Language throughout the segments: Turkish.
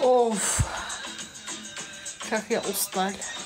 Of. Kakja Ostal.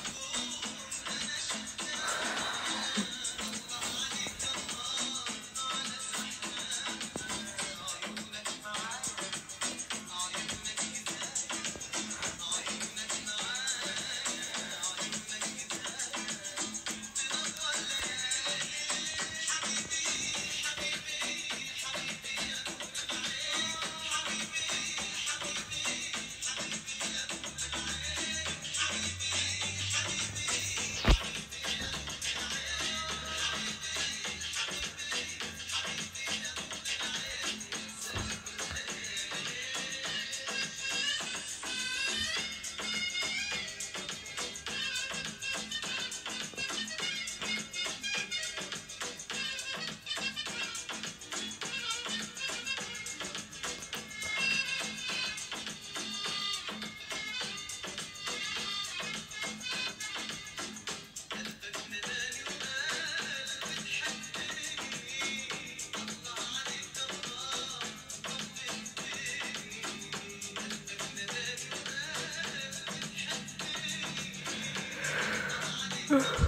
Oh.